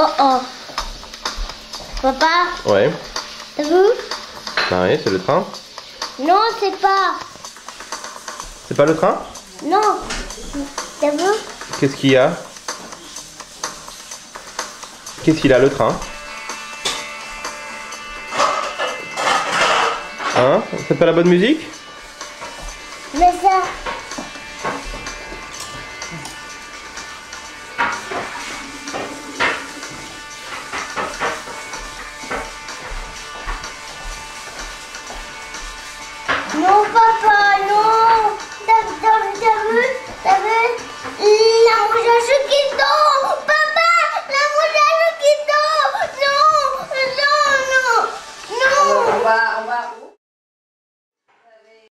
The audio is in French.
Oh oh. Papa, Ouais. t'as vu Bah oui, c'est le train. Non, c'est pas. C'est pas le train Non. T'as vu Qu'est-ce qu'il y a Qu'est-ce qu'il a le train Hein C'est pas la bonne musique No